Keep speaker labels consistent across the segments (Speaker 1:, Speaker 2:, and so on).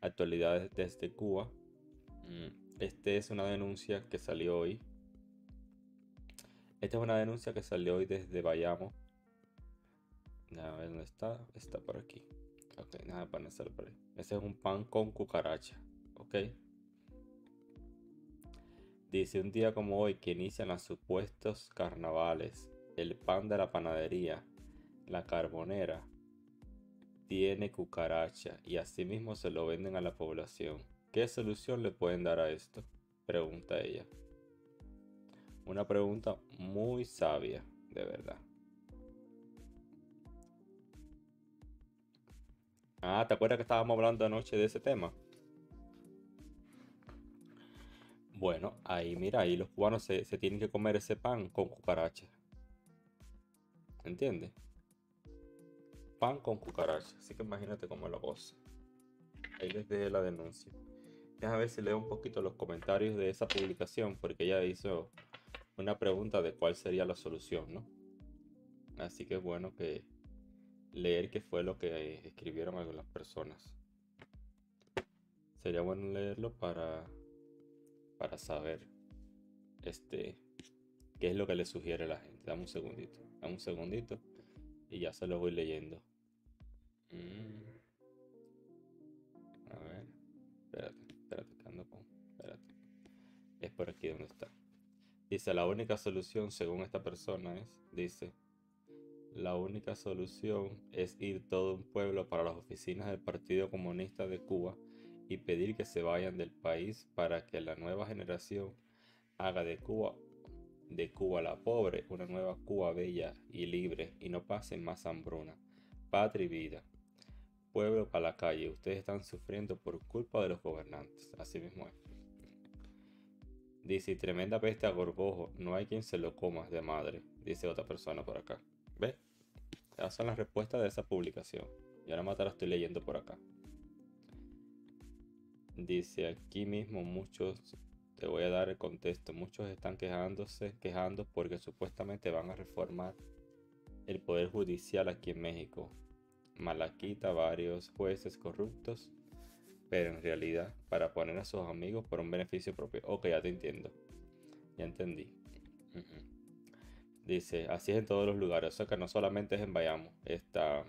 Speaker 1: Actualidades desde Cuba. Mm, Esta es una denuncia que salió hoy. Esta es una denuncia que salió hoy desde Bayamo. A ver dónde está. Está por aquí. Ok, nada para hacerlo por ahí. Ese es un pan con cucaracha. Ok. Dice un día como hoy que inician los supuestos carnavales. El pan de la panadería, la carbonera, tiene cucaracha y asimismo se lo venden a la población. ¿Qué solución le pueden dar a esto? Pregunta ella. Una pregunta muy sabia, de verdad. Ah, ¿te acuerdas que estábamos hablando anoche de ese tema? Bueno, ahí mira, ahí los cubanos se, tienen que comer ese pan con cucaracha. ¿Entiendes? Pan con cucaracha. Así que imagínate cómo la cosa. Ahí les dejé la denuncia. Déjame ver si leo un poquito los comentarios de esa publicación, porque ella hizo una pregunta de cuál sería la solución, ¿no? Así que es bueno que leer qué fue lo que escribieron algunas personas. Sería bueno leerlo para, para saber este, qué es lo que le sugiere la gente. Dame un segundito, dame un segundito y ya se lo voy leyendo. Mm. A ver, espérate, espérate, con. Espérate. Es por aquí donde está. Dice, la única solución, según esta persona, es, dice, la única solución es ir todo un pueblo para las oficinas del Partido Comunista de Cuba y pedir que se vayan del país para que la nueva generación haga de Cuba de Cuba la pobre una nueva Cuba bella y libre y no pasen más hambruna. Patria y vida. Pueblo para la calle, ustedes están sufriendo por culpa de los gobernantes. Así mismo es. Dice, tremenda peste a gorgojo, no hay quien se lo coma de madre, dice otra persona por acá. ¿Ves? Esas son las respuestas de esa publicación. Y ahora más la estoy leyendo por acá. Dice aquí mismo muchos, te voy a dar el contexto, muchos están quejándose, quejando porque supuestamente van a reformar el poder judicial aquí en México. Malaquita varios jueces corruptos, pero en realidad para poner a sus amigos por un beneficio propio. Ok, ya te entiendo. Ya entendí. Dice, así es en todos los lugares, o sea que no solamente es en Bayamo. Esta,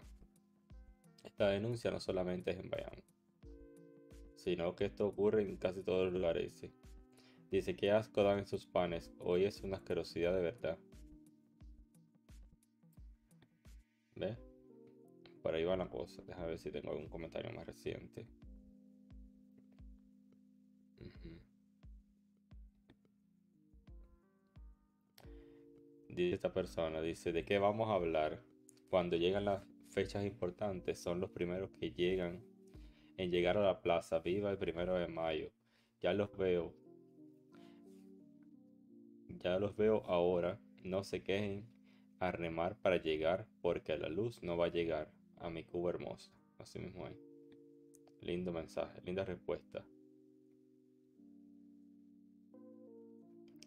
Speaker 1: esta denuncia no solamente es en Bayamo, sino que esto ocurre en casi todos los lugares. Dice, dice que asco dan sus panes, hoy es una asquerosidad de verdad. ¿Ves? Por ahí va la cosa. Déjame ver si tengo algún comentario más reciente. Dice esta persona, dice, ¿de qué vamos a hablar? Cuando llegan las fechas importantes, son los primeros que llegan en llegar a la plaza. Viva el primero de mayo. Ya los veo. Ya los veo ahora. No se quejen a remar para llegar porque la luz no va a llegar a mi Cuba hermosa. Así mismo es. Lindo mensaje, linda respuesta.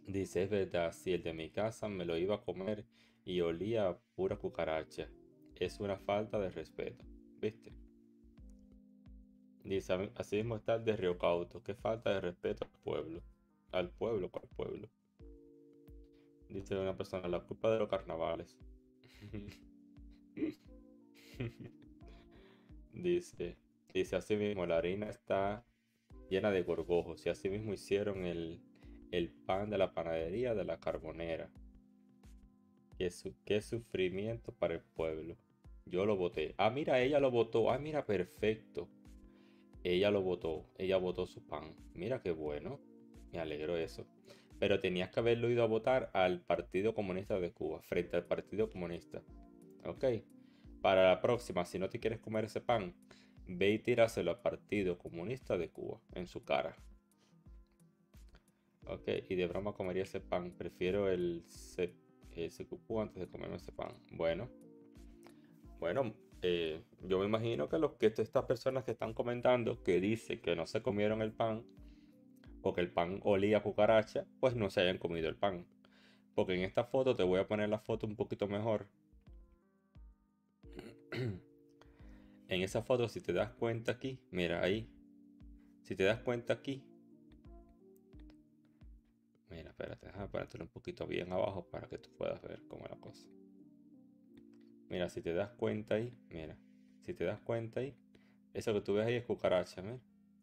Speaker 1: Dice, es verdad, si el de mi casa me lo iba a comer y olía pura cucaracha. Es una falta de respeto. ¿Viste? Dice, así mismo está el de Río Cauto. Qué falta de respeto al pueblo. Al pueblo, ¿cuál pueblo? Dice una persona, la culpa de los carnavales. dice, dice así mismo, la harina está llena de gorgojos y así mismo hicieron el, el pan de la panadería de la carbonera. Qué, qué sufrimiento para el pueblo. Yo lo voté. Ah, mira, ella lo votó. Ah, mira, perfecto. Ella lo votó. Ella votó su pan. Mira qué bueno. Me alegro eso. Pero tenías que haberlo ido a votar al Partido Comunista de Cuba, frente al Partido Comunista. Ok. Para la próxima, si no te quieres comer ese pan, ve y tíraselo al Partido Comunista de Cuba en su cara. Ok, y de broma comería ese pan. Prefiero el, ese cupú antes de comerme ese pan. Bueno, bueno, eh, yo me imagino que, los, que estas personas que están comentando que dicen que no se comieron el pan o que el pan olía a cucaracha, pues no se hayan comido el pan. Porque en esta foto te voy a poner la foto un poquito mejor. en esa foto, si te das cuenta aquí, mira ahí, Si te das cuenta aquí. Mira, espérate, déjame ponértelo un poquito bien abajo para que tú puedas ver cómo es la cosa. Mira, si te das cuenta ahí, mira, si te das cuenta ahí, eso que tú ves ahí es cucaracha, mira.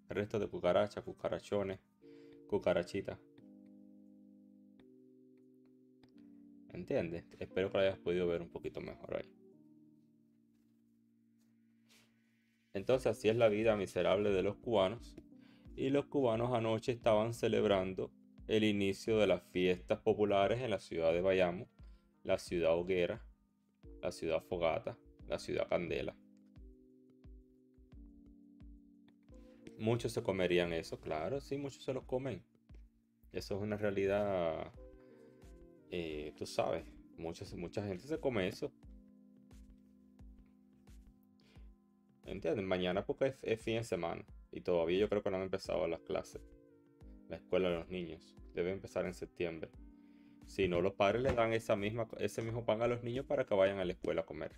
Speaker 1: El resto de cucaracha, cucarachones, cucarachitas. ¿Entiendes? Espero que lo hayas podido ver un poquito mejor ahí. Entonces así es la vida miserable de los cubanos. Y los cubanos anoche estaban celebrando el inicio de las fiestas populares en la ciudad de Bayamo, la ciudad hoguera, la ciudad fogata, la ciudad candela. Muchos se comerían eso, claro, sí, muchos se lo comen. Eso es una realidad, eh, tú sabes, mucha, mucha gente se come eso. ¿Entienden? Mañana porque es, fin de semana y todavía yo creo que no han empezado las clases. La escuela de los niños debe empezar en septiembre. Si no, los padres le dan esa misma, ese mismo pan a los niños para que vayan a la escuela a comer.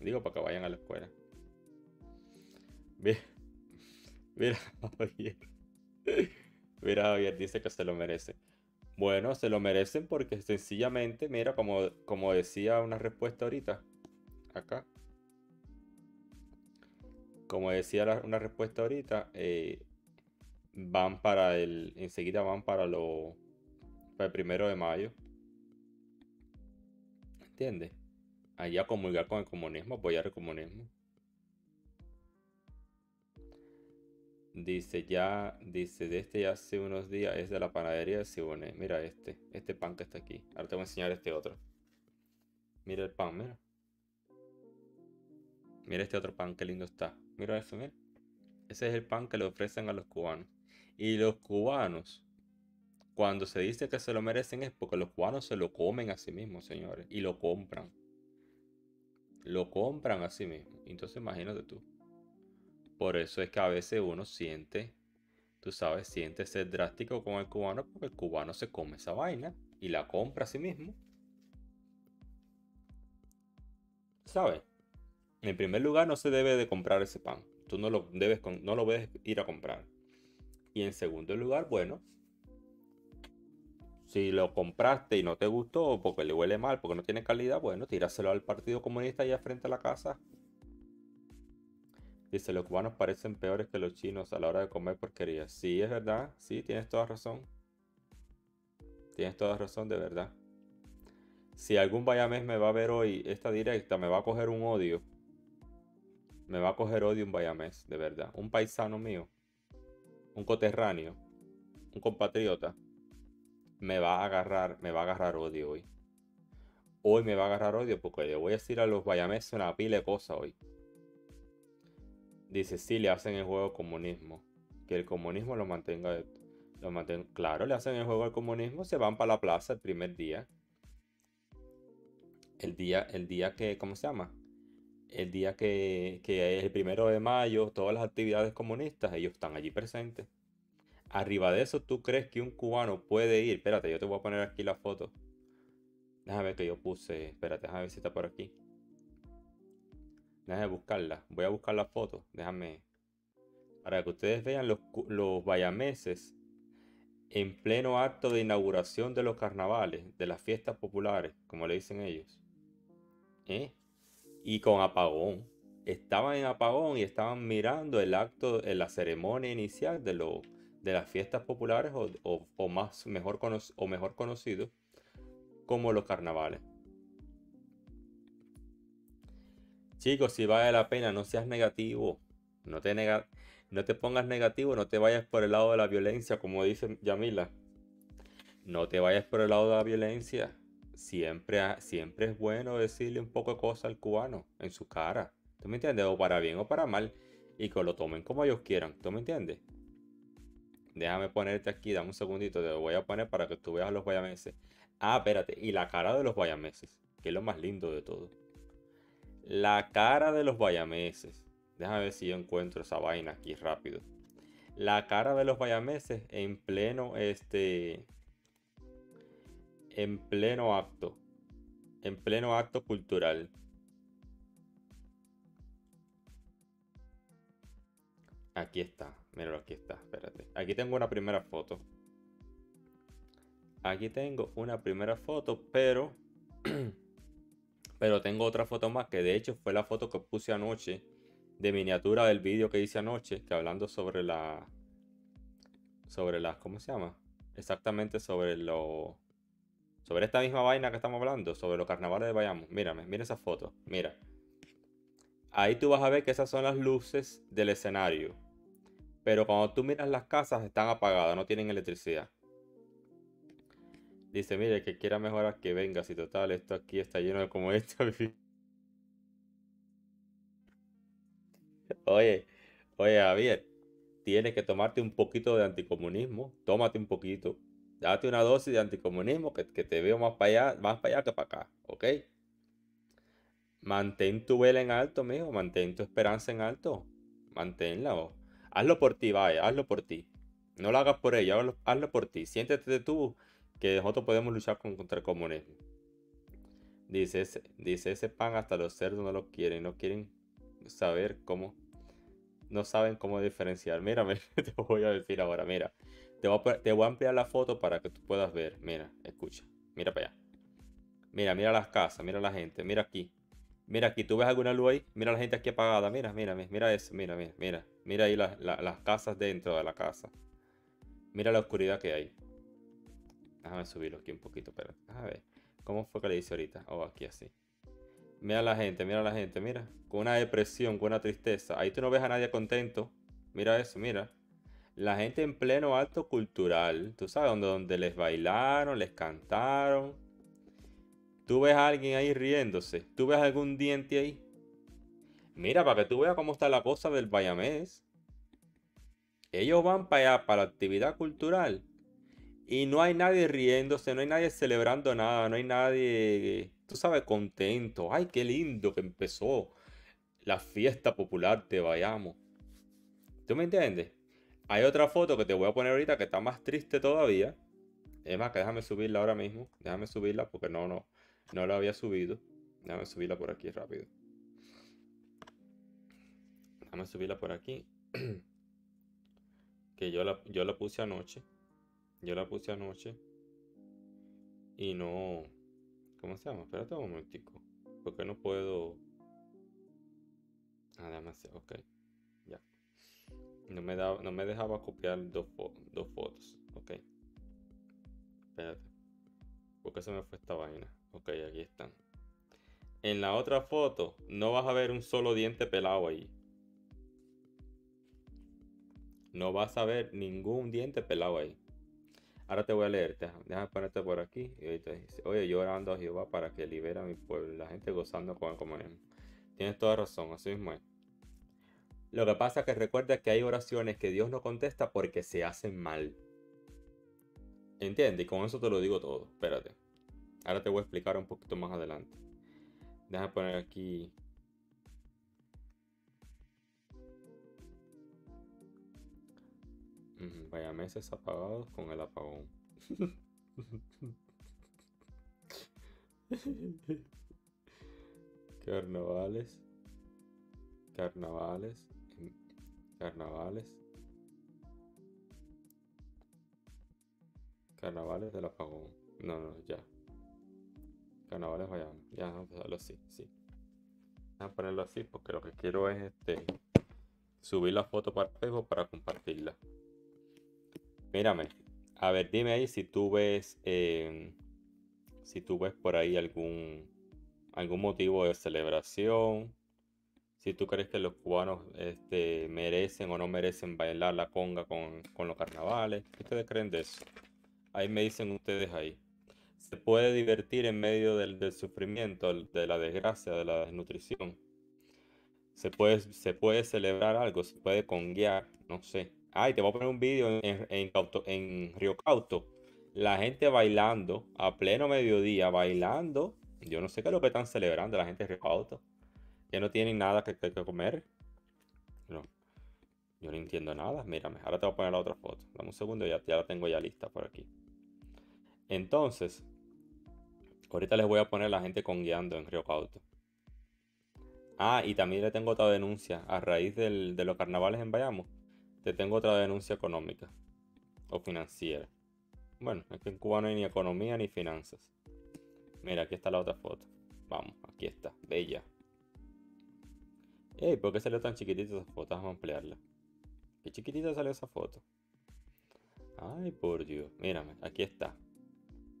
Speaker 1: Digo, para que vayan a la escuela. Mira, mira, Javier. Mira, Javier dice que se lo merece. Bueno, se lo merecen porque sencillamente, mira, como, como decía una respuesta ahorita, acá, como decía una respuesta ahorita, eh, van para el. Enseguida van para lo. Para el primero de mayo. ¿Entiendes? Allá comulgar con el comunismo, apoyar el comunismo. Dice ya, dice, de este ya hace unos días es de la panadería de Siboney. Mira este, este pan que está aquí. Ahora te voy a enseñar este otro. Mira el pan, mira. Mira este otro pan, qué lindo está. Mira eso, mira. Ese es el pan que le ofrecen a los cubanos. Y los cubanos, cuando se dice que se lo merecen es porque los cubanos se lo comen a sí mismos, señores. Y lo compran. Lo compran a sí mismos. Entonces imagínate tú. Por eso es que a veces uno siente, tú sabes, siente ser drástico con el cubano porque el cubano se come esa vaina y la compra a sí mismo. ¿Sabes? En primer lugar, no se debe de comprar ese pan. Tú no lo debes, no lo debes ir a comprar. Y en segundo lugar, bueno, si lo compraste y no te gustó, porque le huele mal, porque no tiene calidad, bueno, tíraselo al Partido Comunista allá frente a la casa. Dice, los cubanos parecen peores que los chinos a la hora de comer porquería. Sí, es verdad. Sí, tienes toda razón. Tienes toda razón, de verdad. Si algún bayamés me va a ver hoy esta directa, me va a coger un odio me va a coger odio un bayamés, de verdad. Un paisano mío, un coterráneo, un compatriota, me va a agarrar, me va a agarrar odio hoy. Hoy me va a agarrar odio porque le voy a decir a los bayamés una pila de cosas hoy. Dice, sí, le hacen el juego comunismo. Que el comunismo lo mantenga, lo mantenga. Claro, le hacen el juego al comunismo, se van para la plaza el primer día. El día, el día que, ¿cómo se llama? El día que, es el primero de mayo, todas las actividades comunistas, ellos están allí presentes. Arriba de eso, ¿tú crees que un cubano puede ir? Espérate, yo te voy a poner aquí la foto. Déjame ver que yo puse. Espérate, déjame ver si está por aquí. Déjame buscarla. Voy a buscar la foto. Déjame. Para que ustedes vean los, los bayameses en pleno acto de inauguración de los carnavales, de las fiestas populares, como le dicen ellos. ¿Eh? Y con apagón. Estaban en apagón y estaban mirando el acto, la ceremonia inicial de, lo, de las fiestas populares o, más, mejor, o mejor conocido como los carnavales. Chicos, si vale la pena, no seas negativo. No te, no te pongas negativo, no te vayas por el lado de la violencia, como dice Yamila. No te vayas por el lado de la violencia siempre, siempre es bueno decirle un poco de cosas al cubano en su cara. ¿Tú me entiendes? O para bien o para mal. Y que lo tomen como ellos quieran. ¿Tú me entiendes? Déjame ponerte aquí, dame un segundito. Te voy a poner para que tú veas los guayameses. Ah, espérate. Y la cara de los guayameses. Que es lo más lindo de todo. La cara de los guayameses. Déjame ver si yo encuentro esa vaina aquí rápido. La cara de los guayameses en pleno este en pleno acto, en pleno acto cultural. Aquí está, míralo, aquí está, espérate. Aquí tengo una primera foto. Aquí tengo una primera foto, pero... pero tengo otra foto más, que de hecho fue la foto que puse anoche de miniatura del vídeo que hice anoche, que hablando sobre la... Sobre las... ¿Cómo se llama? Exactamente sobre lo... Sobre esta misma vaina que estamos hablando, sobre los carnavales de Bayamo. Mírame, mira esa foto, mira. Ahí tú vas a ver que esas son las luces del escenario. Pero cuando tú miras las casas están apagadas, no tienen electricidad. Dice, mire, que quiera mejorar que venga, si total, esto aquí está lleno de como esto. oye, oye, Javier, tienes que tomarte un poquito de anticomunismo. Tómate un poquito. Date una dosis de anticomunismo que, te veo más para allá, más para allá que para acá, ¿ok? Mantén tu vela en alto, mijo. Mantén tu esperanza en alto. Manténla. Hazlo por ti, vaya. Hazlo por ti. No lo hagas por ella. Hazlo, por ti. Siéntete tú que nosotros podemos luchar contra el comunismo. Dice ese, ese pan hasta los cerdos no lo quieren. No quieren saber cómo. No saben cómo diferenciar. Mírame, te voy a decir ahora. Mira. Te voy, a, ampliar la foto para que tú puedas ver. Mira, escucha. Mira para allá. Mira, mira las casas. Mira la gente. Mira aquí. Mira aquí, ¿tú ves alguna luz ahí? Mira la gente aquí apagada. Mira, mira, mira eso. Mira, mira, mira. Mira ahí las casas dentro de la casa. Mira la oscuridad que hay. Déjame subirlo aquí un poquito, pero a ver. ¿Cómo fue que le hice ahorita? Oh, aquí así. Mira la gente, mira la gente, mira. Con una depresión, con una tristeza. Ahí tú no ves a nadie contento. Mira eso, mira. La gente en pleno alto cultural. Tú sabes, donde, donde les bailaron, les cantaron Tú ves a alguien ahí riéndose. Tú ves algún diente ahí. Mira, para que tú veas cómo está la cosa del Bayamés. Ellos van para allá, para la actividad cultural. Y no hay nadie riéndose, no hay nadie celebrando nada, no hay nadie, tú sabes, contento. Ay, qué lindo que empezó la fiesta popular de Bayamo. ¿Tú me entiendes? Hay otra foto que te voy a poner ahorita que está más triste todavía. Es más, que déjame subirla ahora mismo. Déjame subirla porque no, no. No la había subido. Déjame subirla por aquí rápido. Déjame subirla por aquí. que yo la, yo la puse anoche. Yo la puse anoche. Y no. ¿Cómo se llama? Espérate un momentico. Porque no puedo. Ah, déjame hacer. Ok. No me, da, no me dejaba copiar dos, dos fotos. Ok. Espérate. Porque se me fue esta vaina. Ok, aquí están. En la otra foto no vas a ver un solo diente pelado ahí. No vas a ver ningún diente pelado ahí. Ahora te voy a leer. Déjame ponerte por aquí. Y dice, oye, llorando a Jehová para que libera a mi pueblo. La gente gozando con el comunismo. Tienes toda razón, así mismo es. Lo que pasa es que recuerda que hay oraciones que Dios no contesta porque se hacen mal. ¿Entiendes? Y con eso te lo digo todo. Espérate. Ahora te voy a explicar un poquito más adelante. Déjame poner aquí. Vaya meses apagados con el apagón. carnavales. Carnavales. Carnavales. Carnavales del apagón. No, no, ya. Carnavales vayamos. Ya, vamos a hacerlo así, sí. Vamos a ponerlo así porque lo que quiero es este subir la foto para Facebook para compartirla. Mírame. A ver, dime ahí si tú ves em, si tú ves por ahí algún algún motivo de celebración. Si tú crees que los cubanos este, merecen o no merecen bailar la conga con, con los carnavales. ¿Qué ustedes creen de eso? Ahí me dicen ustedes ahí se puede divertir en medio del, sufrimiento, de la desgracia, de la desnutrición. Se puede, se puede celebrar algo, se puede conguear, no sé. Ay, te voy a poner un vídeo en, en, en Río Cauto. La gente bailando a pleno mediodía, bailando. Yo no sé qué es lo que están celebrando la gente de Río Cauto. Que no tienen nada que, comer. No. Yo no entiendo nada. Mírame, ahora te voy a poner la otra foto. Dame un segundo, ya, ya la tengo ya lista por aquí. Entonces, ahorita les voy a poner la gente con guiando en Río Cauto. Ah, y también le tengo otra denuncia a raíz de los carnavales en Bayamo. te tengo otra denuncia económica o financiera. Bueno, es que en Cuba no hay ni economía ni finanzas. Mira, aquí está la otra foto. Vamos, aquí está, bella. Ey, ¿por qué salió tan chiquitita esa foto? Vamos a ampliarla. Qué chiquitita salió esa foto. Ay, por Dios. Mírame, aquí está.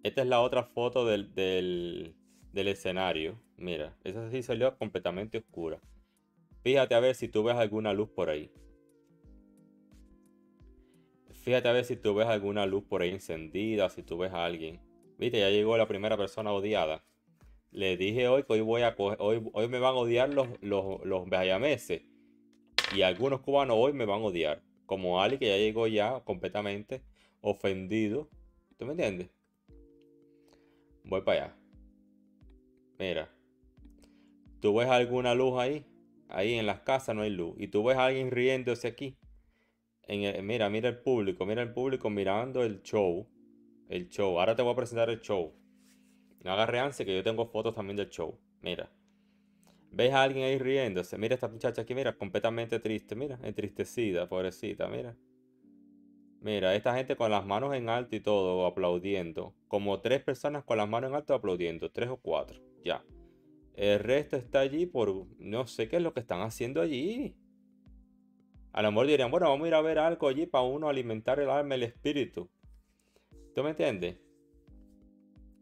Speaker 1: Esta es la otra foto del, del, del escenario. Mira, esa sí salió completamente oscura. Fíjate a ver si tú ves alguna luz por ahí. Fíjate a ver si tú ves alguna luz por ahí encendida, si tú ves a alguien. Viste, ya llegó la primera persona odiada. Le dije hoy que hoy voy a hoy, hoy me van a odiar los, los, los Y algunos cubanos hoy me van a odiar. Como Ali que ya llegó ya completamente ofendido. ¿Tú me entiendes? Voy para allá. Mira. ¿Tú ves alguna luz ahí? Ahí en las casas no hay luz. Y tú ves a alguien riéndose aquí mira, mira el público, mira el público mirando el show. El show. Ahora te voy a presentar el show. No que yo tengo fotos también del show. Mira. ¿Ves a alguien ahí riéndose? Mira esta muchacha aquí, mira, completamente triste, mira, entristecida, pobrecita, mira. Mira, esta gente con las manos en alto y todo, aplaudiendo. Como tres personas con las manos en alto aplaudiendo, tres o cuatro, ya. El resto está allí por no sé qué es lo que están haciendo allí. A lo mejor dirían, bueno, vamos a ir a ver algo allí para uno alimentar el alma el espíritu. ¿Tú me entiendes?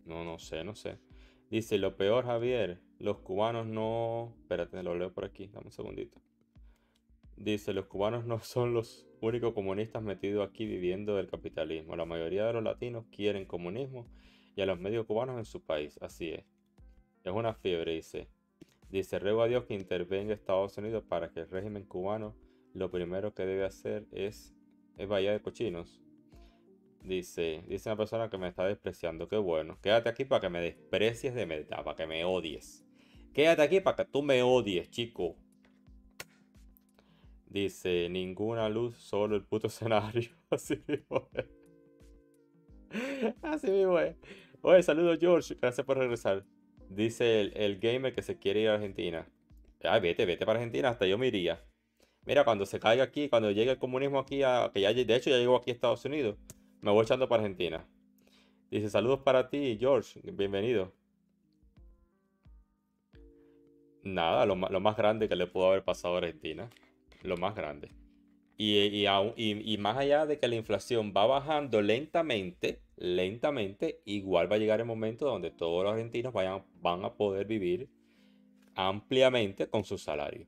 Speaker 1: No, no sé, no sé. Dice, lo peor, Javier, los cubanos no... Espérate, lo leo por aquí, dame un segundito. Dice, los cubanos no son los únicos comunistas metidos aquí viviendo del capitalismo. La mayoría de los latinos quieren comunismo y a los medios cubanos en su país. Así es. Es una fiebre, dice. Dice, ruego a Dios que intervenga Estados Unidos para que el régimen cubano lo primero que debe hacer es, es vaya de cochinos. Dice, dice una persona que me está despreciando. Qué bueno. Quédate aquí para que me desprecies de verdad, para que me odies. Quédate aquí para que tú me odies, chico. Dice, ninguna luz, solo el puto escenario. Así mismo. Así mismo. Oye, saludos George. Gracias por regresar. Dice el, el, gamer que se quiere ir a Argentina. Ay, vete, vete para Argentina. Hasta yo me iría. Mira, cuando se caiga aquí, cuando llegue el comunismo aquí, a, que ya de hecho ya llegó aquí a Estados Unidos, me voy echando para Argentina. Dice, saludos para ti, George, bienvenido. Nada, lo, más grande que le pudo haber pasado a Argentina. Lo más grande. Y, más allá de que la inflación va bajando lentamente, lentamente, igual va a llegar el momento donde todos los argentinos vayan, van a poder vivir ampliamente con su salario.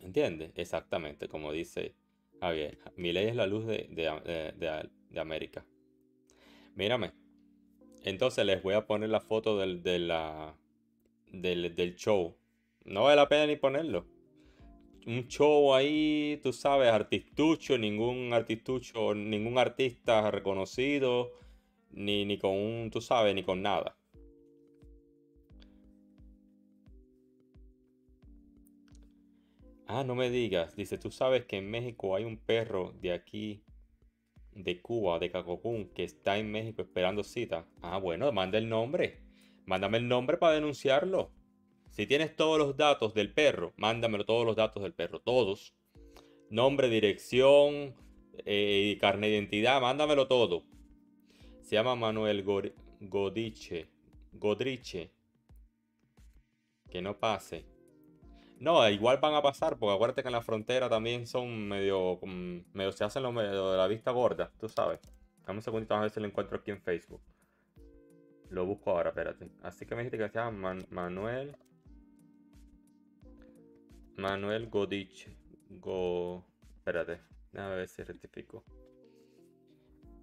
Speaker 1: ¿Entiendes? Exactamente, como dice Javier. Mi ley es la luz de, de, América. Mírame. Entonces les voy a poner la foto del, de la, del, del show. No vale la pena ni ponerlo. Un show ahí, tú sabes, artistucho, ningún artistucho, ningún artista reconocido, ni, ni con un, tú sabes, ni con nada. Ah, no me digas. Dice, tú sabes que en México hay un perro de aquí, de Cuba, de Cacocún, que está en México esperando cita. Ah, bueno, manda el nombre. Mándame el nombre para denunciarlo. Si tienes todos los datos del perro, mándamelo todos los datos del perro, todos. Nombre, dirección, eh, carne de identidad, mándamelo todo. Se llama Manuel Godiche. Godriche. Que no pase. No, igual van a pasar, porque acuérdate que en la frontera también son medio, medio se hacen lo medio de la vista gorda, tú sabes. Dame un segundito a ver si lo encuentro aquí en Facebook. Lo busco ahora, espérate. Así que me dijiste que se llama Manuel. Manuel Godich. Go. Espérate. Déjame ver si rectifico.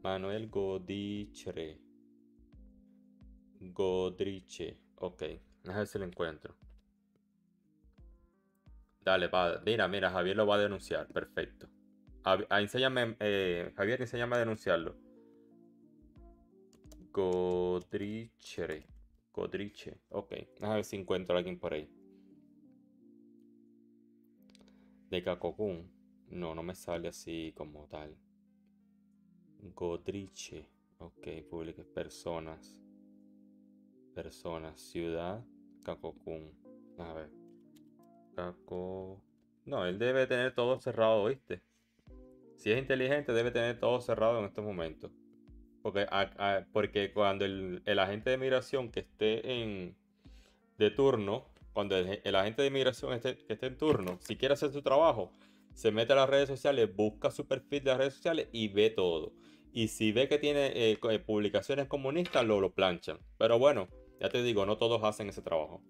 Speaker 1: Manuel Godichre. Godriche. Ok. Déjame ver si lo encuentro. Dale, padre. Mira, mira, Javier lo va a denunciar. Perfecto. A, enséñame, eh, Javier, enséñame a denunciarlo. Godriche. Godriche. Ok. A ver si encuentro a alguien por ahí. De Cacocún. No, no me sale así como tal. Godriche. Ok, públicas personas. Personas. Ciudad. Cacocún. A ver. No, él debe tener todo cerrado, ¿viste? Si es inteligente, debe tener todo cerrado en estos momentos. Porque, porque cuando el, agente de migración que esté en de turno, cuando el, agente de migración esté, que esté en turno, si quiere hacer su trabajo, se mete a las redes sociales, busca su perfil de las redes sociales y ve todo. Y si ve que tiene eh, eh, publicaciones comunistas, lo, lo planchan. Pero bueno, ya te digo, no todos hacen ese trabajo.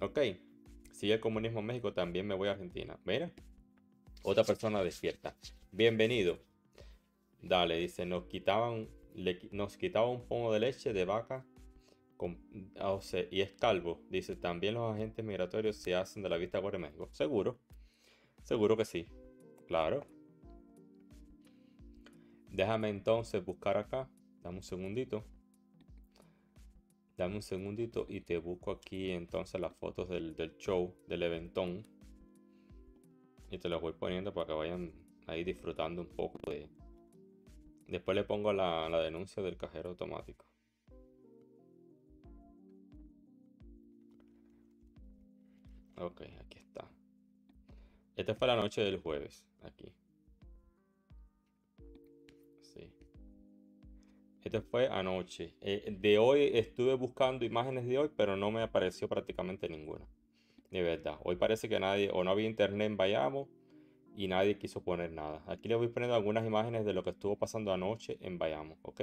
Speaker 1: Ok. Sigue el comunismo en México, también me voy a Argentina. Mira. Otra persona despierta. Bienvenido. Dale, dice, nos quitaban, nos quitaban un pomo de leche de vaca con, ah, y es calvo. Dice, también los agentes migratorios se hacen de la vista gorda en México. Seguro. Seguro que sí. Claro. Déjame entonces buscar acá. Dame un segundito. Dame un segundito y te busco aquí entonces las fotos del, show, del eventón. Y te las voy poniendo para que vayan ahí disfrutando un poco de... Después le pongo la, la denuncia del cajero automático. Ok, aquí está. Esta fue la noche del jueves, aquí. Este fue anoche. Eh, de hoy estuve buscando imágenes de hoy, pero no me apareció prácticamente ninguna. De verdad. Hoy parece que nadie, o no había internet en Bayamo y nadie quiso poner nada. Aquí les voy poniendo algunas imágenes de lo que estuvo pasando anoche en Bayamo, ¿ok?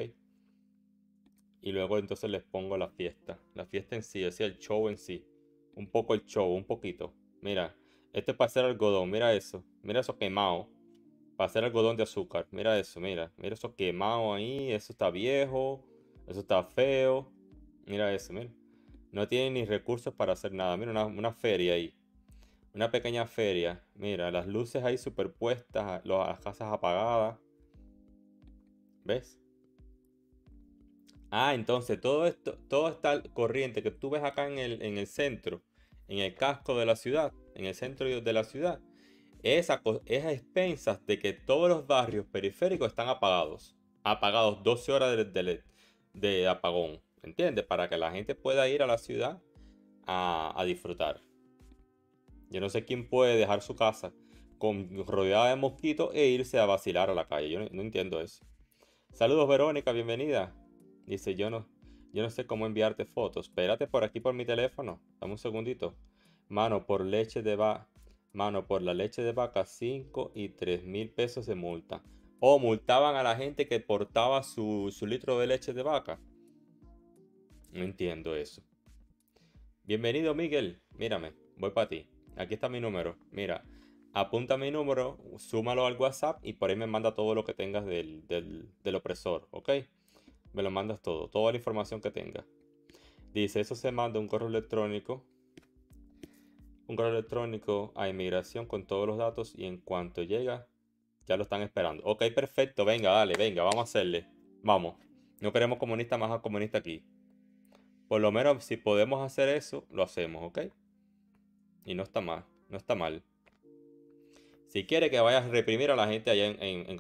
Speaker 1: Y luego entonces les pongo la fiesta. La fiesta en sí, es el show en sí. Un poco el show, un poquito. Mira, este es para hacer algodón, mira eso. Mira eso quemado para hacer algodón de azúcar. Mira eso, mira. Mira eso quemado ahí. Eso está viejo. Eso está feo. Mira eso, mira. No tiene ni recursos para hacer nada. Mira, una, feria ahí. Una pequeña feria. Mira, las luces ahí superpuestas. Las casas apagadas. ¿Ves? Ah, entonces todo esto, todo esta corriente que tú ves acá en el, en el centro, en el casco de la ciudad, en el centro de la ciudad, es a, expensas de que todos los barrios periféricos están apagados. Apagados 12 horas de, de, apagón. ¿Entiendes? Para que la gente pueda ir a la ciudad a, disfrutar. Yo no sé quién puede dejar su casa rodeada de mosquitos e irse a vacilar a la calle. Yo no, entiendo eso. Saludos Verónica, bienvenida. Dice, yo no, yo no sé cómo enviarte fotos. Espérate por aquí por mi teléfono. Dame un segundito. Mano, por leche de va Mano, por la leche de vaca, 5 y 3 mil pesos de multa. O multaban a la gente que portaba su, litro de leche de vaca. No entiendo eso. Bienvenido, Miguel. Mírame, voy para ti. Aquí está mi número. Mira, apunta mi número, súmalo al WhatsApp y por ahí me manda todo lo que tengas del, del opresor, ¿ok? Me lo mandas todo, toda la información que tengas. Dice, eso se manda un correo electrónico un correo electrónico a inmigración con todos los datos y en cuanto llega, ya lo están esperando. Ok, perfecto, venga, dale, venga, vamos a hacerle. Vamos. No queremos comunista más a comunista aquí. Por lo menos si podemos hacer eso, lo hacemos, ¿ok? Y no está mal, no está mal. Si quiere que vayas a reprimir a la gente allá en, en,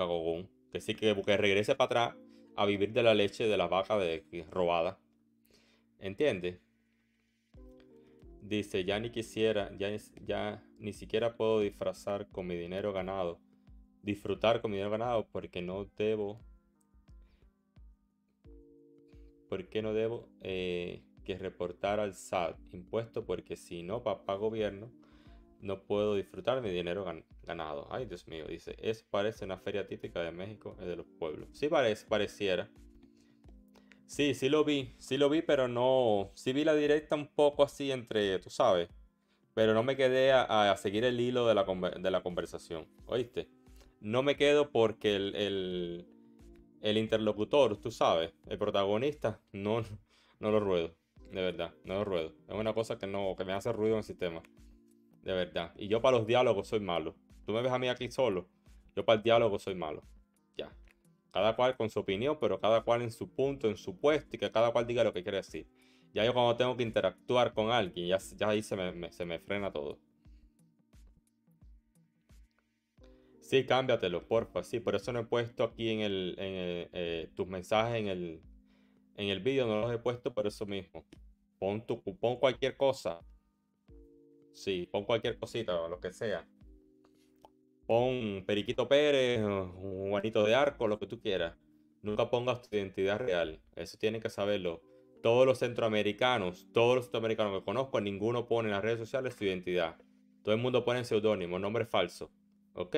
Speaker 1: que sí que, que regrese para atrás a vivir de la leche de la vaca de, robada. ¿Entiendes? Dice, ya ni quisiera, ya, ya ni siquiera puedo disfrazar con mi dinero ganado. Disfrutar con mi dinero ganado porque no debo. Porque no debo eh, que reportar al SAT impuesto porque si no, papá gobierno, no puedo disfrutar mi dinero ganado. Ay, Dios mío, dice, eso parece una feria típica de México, de los pueblos. Sí parece, pareciera. Sí, sí lo vi, sí lo vi, pero no, sí vi la directa un poco así entre, tú sabes, pero no me quedé a, seguir el hilo de la, de la, conversación, ¿oíste? No me quedo porque el, el, interlocutor, tú sabes, el protagonista, no, no lo ruedo, de verdad, no lo ruedo. Es una cosa que, no, que me hace ruido en el sistema, de verdad. Y yo para los diálogos soy malo. Tú me ves a mí aquí solo, yo para el diálogo soy malo. Cada cual con su opinión, pero cada cual en su punto, en su puesto y que cada cual diga lo que quiere decir. Ya yo cuando tengo que interactuar con alguien, ya, ahí se me, se me frena todo. Sí, cámbiatelo, porfa. Sí, por eso no he puesto aquí en el, en eh, tus mensajes en el, en el vídeo, no los he puesto por eso mismo. Pon, tu, pon cualquier cosa. Sí, pon cualquier cosita lo que sea. Pon Periquito Pérez, Juanito de Arco, lo que tú quieras. Nunca pongas tu identidad real. Eso tienen que saberlo. Todos los centroamericanos, todos los centroamericanos que conozco, ninguno pone en las redes sociales su identidad. Todo el mundo pone seudónimo, nombre falso. ¿Ok?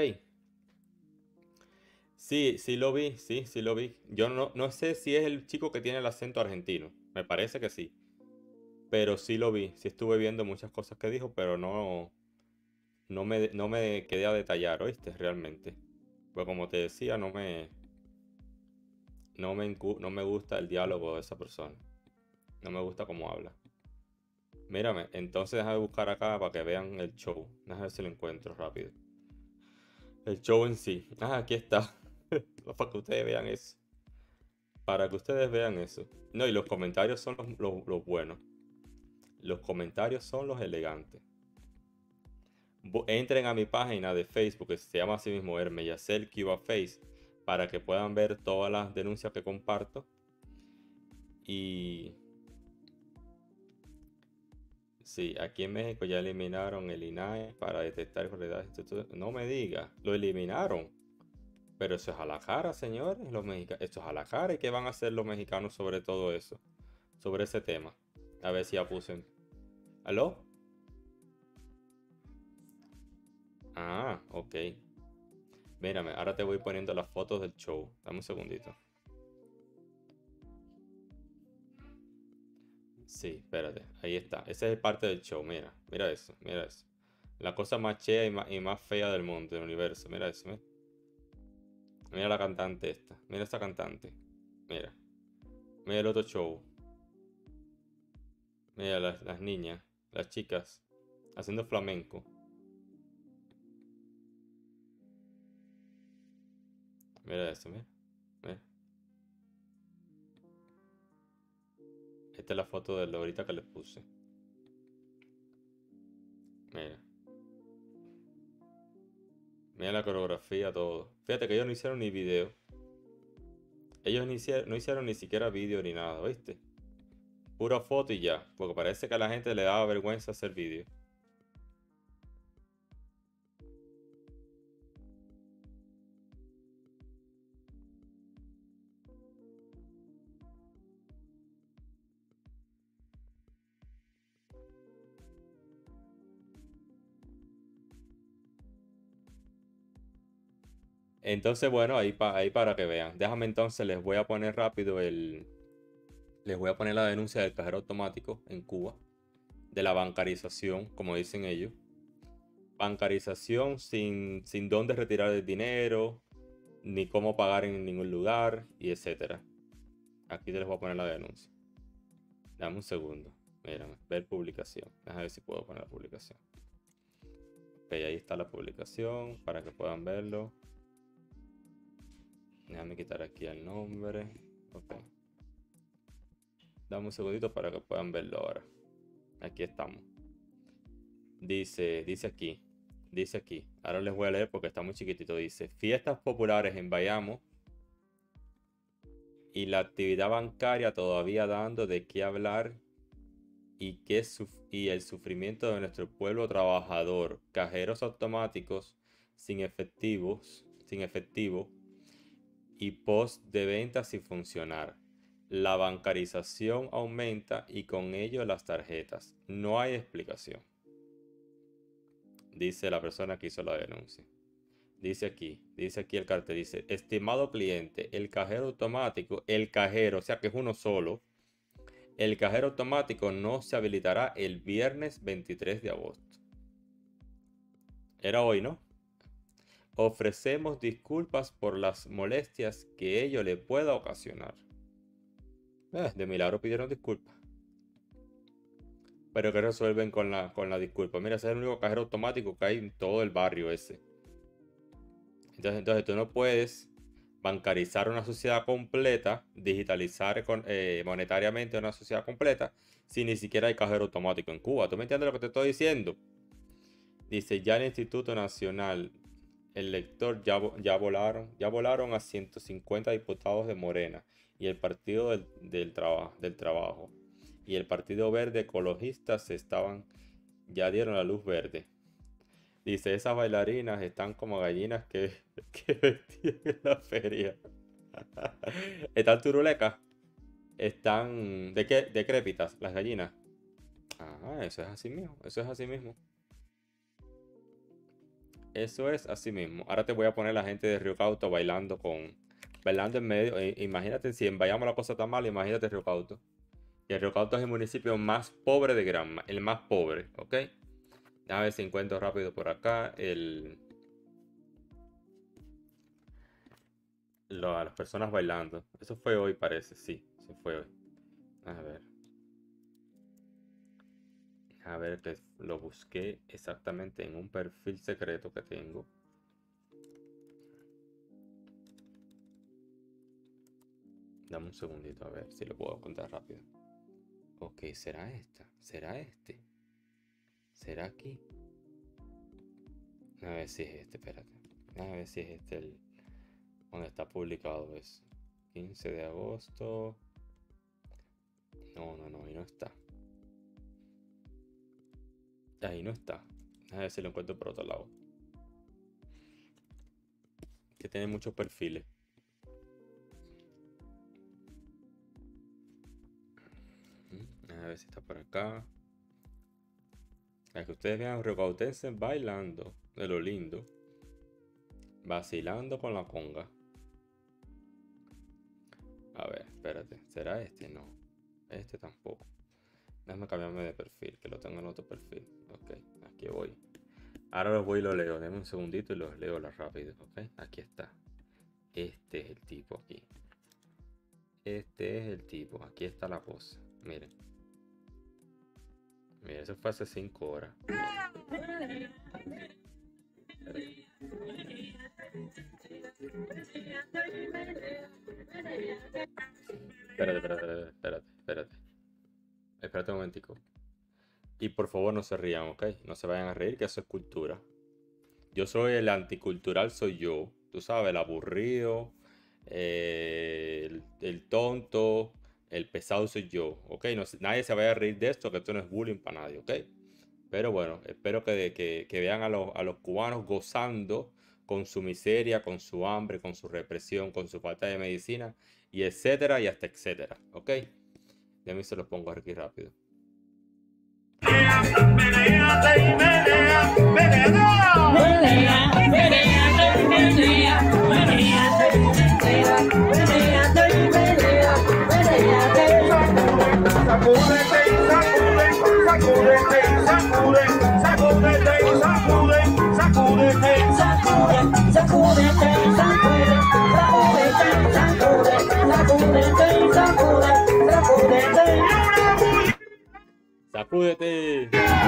Speaker 1: Sí, sí lo vi, sí, sí lo vi. Yo no, no sé si es el chico que tiene el acento argentino. Me parece que sí. Pero sí lo vi. Sí estuve viendo muchas cosas que dijo, pero no, no me, no me quedé a detallar, ¿oíste? Realmente. Pues como te decía, no me, no me, no me gusta el diálogo de esa persona. No me gusta cómo habla. Mírame, entonces déjame buscar acá para que vean el show. Déjame ver si lo encuentro rápido. El show en sí. Ah, aquí está. para que ustedes vean eso. Para que ustedes vean eso. No, y los comentarios son los, buenos. Los comentarios son los elegantes. Entren a mi página de Facebook, que se llama así mismo Hermeyacel Cuba Face, para que puedan ver todas las denuncias que comparto. Y Sí, aquí en México ya eliminaron el INAE para detectar irregularidades. No me diga, lo eliminaron. Pero eso es a la cara, señores. Los mexicanos, esto es a la cara. ¿Y qué van a hacer los mexicanos sobre todo eso? Sobre ese tema. A ver si ya puse. ¿Aló? Ah, ok. Mírame, ahora te voy poniendo las fotos del show. Dame un segundito. Sí, espérate, ahí está. Esa es parte del show, mira, mira eso, mira eso. La cosa más chea y más, fea del mundo, del universo, mira eso, mira. La cantante esta, mira esta cantante, mira. Mira el otro show. Mira las niñas, las chicas, haciendo flamenco. Mira eso, mira. Esta es la foto de la ahorita que les puse. Mira. Mira la coreografía, todo. Fíjate que ellos no hicieron ni video. Ellos no hicieron, no hicieron ni siquiera video ni nada, ¿viste? Pura foto y ya. Porque parece que a la gente le daba vergüenza hacer vídeo. Entonces, bueno, ahí, para que vean. Déjame entonces, les voy a poner rápido el... Les voy a poner la denuncia del cajero automático en Cuba. De la bancarización, como dicen ellos. Bancarización sin, sin dónde retirar el dinero, ni cómo pagar en ningún lugar, y etcétera. Aquí les voy a poner la denuncia. Dame un segundo. Mírame, ver publicación. Déjame ver si puedo poner la publicación. Ok, ahí está la publicación para que puedan verlo. Déjame quitar aquí el nombre. Ok. Dame un segundito para que puedan verlo ahora. Aquí estamos. Dice, dice aquí. Dice aquí. Ahora les voy a leer porque está muy chiquitito. Dice, fiestas populares en Bayamo y la actividad bancaria todavía dando de qué hablar y, qué y el sufrimiento de nuestro pueblo trabajador. Cajeros automáticos sin efectivos, sin efectivo y post de venta sin funcionar. La bancarización aumenta y con ello las tarjetas. No hay explicación. Dice la persona que hizo la denuncia. Dice aquí, dice aquí el cartel, dice, estimado cliente, el cajero automático, el cajero, o sea que es uno solo, el cajero automático no se habilitará el viernes 23 de agosto. Era hoy, ¿no? Ofrecemos disculpas por las molestias que ello le pueda ocasionar. Eh, de milagro pidieron disculpas. Pero que resuelven con la, con la disculpa. Mira, ese es el único cajero automático que hay en todo el barrio ese. Entonces, entonces tú no puedes bancarizar una sociedad completa, digitalizar eh, monetariamente una sociedad completa, si ni siquiera hay cajero automático en Cuba. ¿Tú me entiendes lo que te estoy diciendo? Dice, ya el Instituto Nacional el lector ya, ya, volaron, ya volaron a 150 diputados de Morena y el Partido del, del, del Trabajo y el Partido Verde Ecologistas estaban, ya dieron la luz verde. Dice, esas bailarinas están como gallinas que, que vestían en la feria. están turulecas. Están de qué decrépitas las gallinas. Ah, eso es así mismo. Eso es así mismo. Eso es así mismo. Ahora te voy a poner la gente de Río Cauto bailando con. Bailando en medio. E, imagínate si en Vayamos la cosa tan mal, imagínate Río Cauto. Y Río Cauto es el municipio más pobre de Granma. El más pobre, ¿ok? A ver si encuentro rápido por acá el. las personas bailando. Eso fue hoy, parece. Sí, eso fue hoy. A ver. A ver, que lo busqué exactamente en un perfil secreto que tengo. Dame un segundito a ver si lo puedo contar rápido. Ok, ¿será esta? ¿Será este? ¿Será aquí? A ver si es este, espérate. A ver si es este el donde está publicado es 15 de agosto. No, no, no, ahí no está. Ahí no está. A ver si lo encuentro por otro lado. Que tiene muchos perfiles. A ver si está por acá. A que ustedes vean recautenses bailando de lo lindo. Vacilando con la conga. A ver, espérate. ¿Será este? No. Este tampoco. Déjame cambiarme de perfil, que lo tengo en otro perfil. Ok, aquí voy. Ahora los voy y los leo. Deme un segundito y los leo rápido. Ok, aquí está. Este es el tipo aquí. Este es el tipo. Aquí está la cosa. Miren. Miren, eso fue hace 5 horas. Espérate, espérate, espérate. Espérate momentico. Y por favor no se rían, ¿ok? No se vayan a reír, que eso es cultura. Yo soy el anticultural, soy yo. Tú sabes, el aburrido, eh, el, tonto, el pesado soy yo, ¿ok? No, nadie se vaya a reír de esto, que esto no es bullying para nadie, ¿ok? Pero bueno, espero que, que, vean a los, a los cubanos gozando con su miseria, con su hambre, con su represión, con su falta de medicina, y etcétera, y hasta etcétera, ¿ok? Ya mí se los pongo aquí rápido. Pelea, pelea, pelea. Sacúdete. Ya,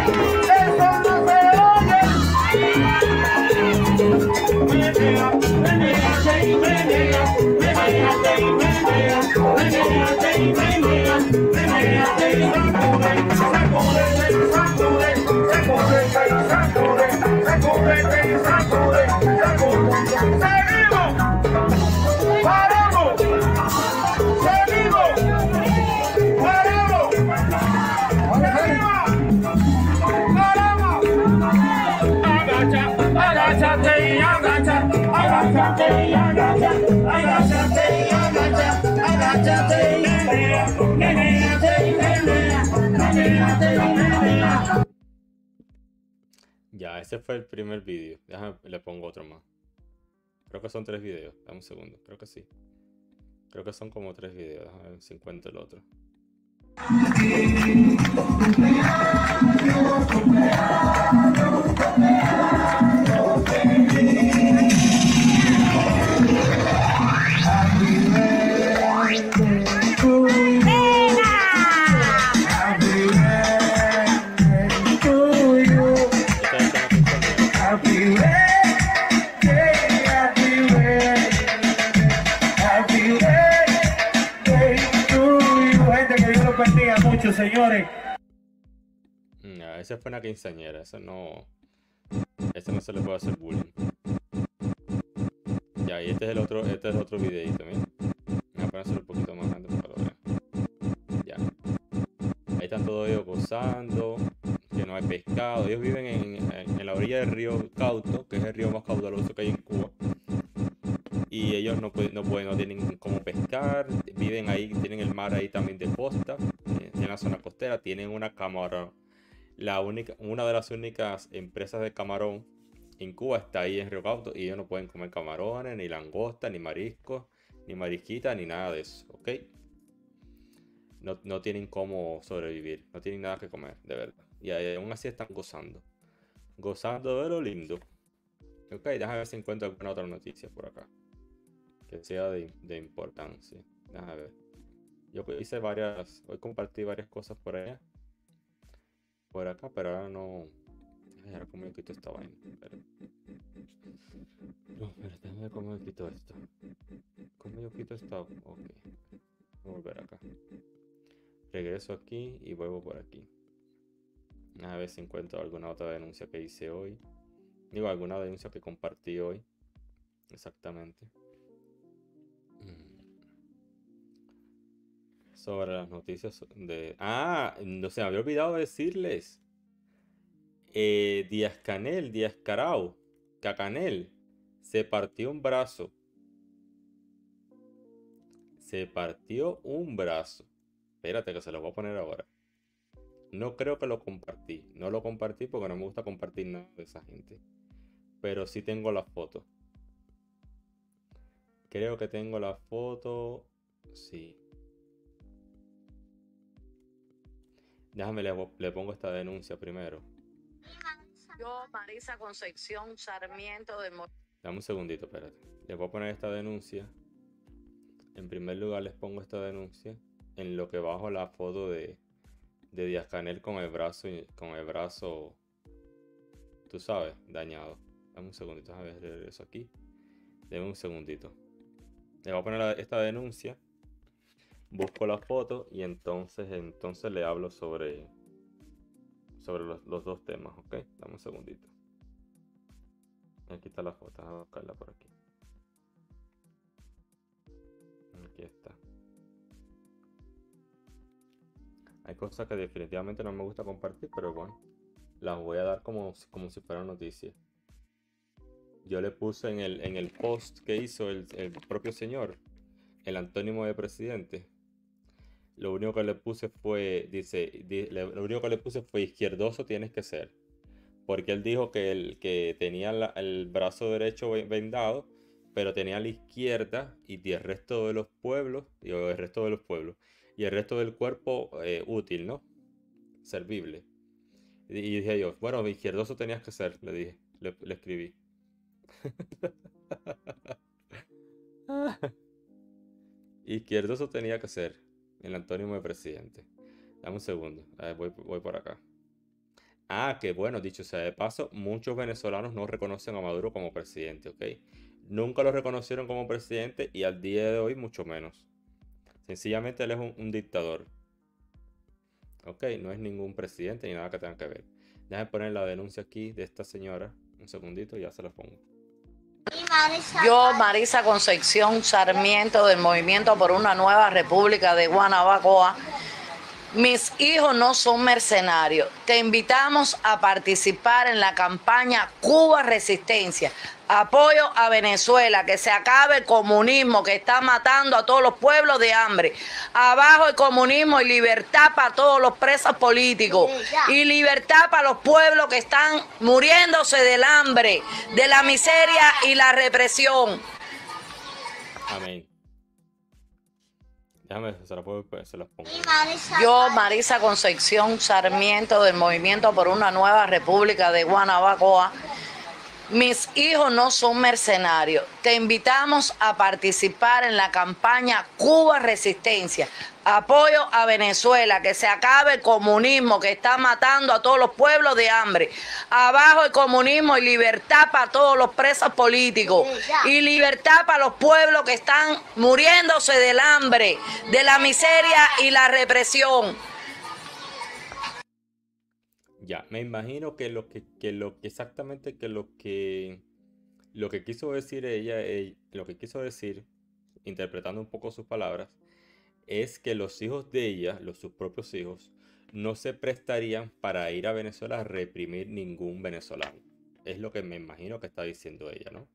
Speaker 1: ese fue el primer vídeo. Déjame, le pongo otro más. Creo que son tres videos. Dame un segundo. Creo que sí. Creo que son como tres videos. Déjame ver si encuentro el otro. Señores. Mm, esa fue una quinceañera, esa no. Ese no se le puede hacer bullying. Ya, y este es el otro, este es el otro videito, miren. Voy a un poquito más grande para lo. Ya. Ahí están todos ellos gozando. Que no hay pescado. Ellos viven en, la orilla del río Cauto, que es el río más caudaloso que hay en Cuba. Y ellos no, pueden, no, pueden, no tienen cómo pescar, viven ahí, tienen el mar ahí también de costa, eh, tienen la zona costera, tienen una camarón. La única, una de las únicas empresas de camarón en Cuba está ahí en Río Cauto y ellos no pueden comer camarones, ni langosta, ni mariscos, ni marisquita, ni nada de eso, ¿ok? no, tienen cómo sobrevivir, no tienen nada que comer, de verdad. Y aún así están gozando. Gozando de lo lindo. Ok, déjame ver si encuentro alguna otra noticia por acá. Que sea de, importancia. Déjame ver. Yo hice varias. Hoy compartí varias cosas por allá. Por acá, pero ahora no. Ay, ahora cómo yo quito esta vaina. No, espérate, déjame ver cómo yo quito esto. ¿Cómo yo quito esta? Ok. Voy a volver acá regreso aquí y vuelvo por aquí. A ver si encuentro alguna otra denuncia que hice hoy. Digo, alguna denuncia que compartí hoy. Exactamente. Sobre las noticias de... Ah, no se me había olvidado decirles. Eh, Díaz Canel, Díaz Carao, Cacanel, se partió un brazo. Se partió un brazo. Espérate que se lo voy a poner ahora. No creo que lo compartí. No lo compartí porque no me gusta compartir nada de esa gente. Pero sí tengo la foto. Creo que tengo la foto. Sí. Déjame, le, pongo esta denuncia primero.
Speaker 2: Yo, Marisa Concepción Sarmiento de
Speaker 1: Dame un segundito, espérate. Les voy a poner esta denuncia. En primer lugar les pongo esta denuncia en lo que bajo la foto de, de Díaz Canel con el brazo, con el brazo, tú sabes, dañado. Dame un segundito, a ver eso aquí. Deme un segundito. Le voy a poner esta denuncia. Busco la foto y entonces, entonces le hablo sobre, sobre los, dos temas, ¿ok? Dame un segundito. Aquí está la foto, a buscarla por aquí. Aquí está. Hay cosas que definitivamente no me gusta compartir, pero bueno, las voy a dar como, como si fuera noticia. Yo le puse en el, en el post que hizo el, propio señor, el antónimo de presidente. Lo único que le puse fue, dice, lo único que le puse fue izquierdoso tienes que ser. Porque él dijo que, el, que tenía el brazo derecho vendado, pero tenía la izquierda y el resto de los pueblos, digo, el resto de los pueblos, y el resto del cuerpo eh, útil, ¿no? Servible. Y, dije yo, bueno, izquierdoso tenías que ser, le dije, le, escribí. izquierdoso tenía que ser el antónimo de presidente. Dame un segundo, voy, por acá. Ah, que bueno, dicho sea de paso, muchos venezolanos no reconocen a Maduro como presidente, ¿ok? Nunca lo reconocieron como presidente y al día de hoy mucho menos. Sencillamente él es un, dictador. Ok, no es ningún presidente ni nada que tenga que ver. Déjame poner la denuncia aquí de esta señora. Un segundito, ya se la pongo.
Speaker 2: Yo, Marisa Concepción Sarmiento, del Movimiento por una Nueva República de Guanabacoa, mis hijos no son mercenarios. Te invitamos a participar en la campaña Cuba Resistencia. Apoyo a Venezuela, que se acabe el comunismo que está matando a todos los pueblos de hambre. Abajo el comunismo y libertad para todos los presos políticos. Y libertad para los pueblos que están muriéndose del hambre, de la miseria y la represión.
Speaker 1: Amén. Pues, se, pongo.
Speaker 2: Yo, Marisa Concepción Sarmiento, del Movimiento por una Nueva República de Guanabacoa, mis hijos no son mercenarios. Te invitamos a participar en la campaña Cuba Resistencia. Apoyo a Venezuela, que se acabe el comunismo que está matando a todos los pueblos de hambre. Abajo el comunismo y libertad para todos los presos políticos. Y libertad para los pueblos que están muriéndose del hambre, de la miseria y la represión.
Speaker 1: Ya, me imagino que lo que, que lo que exactamente que lo que lo que quiso decir ella, lo que quiso decir, interpretando un poco sus palabras, es que los hijos de ella, los sus propios hijos, no se prestarían para ir a Venezuela a reprimir ningún venezolano. Es lo que me imagino que está diciendo ella, ¿no?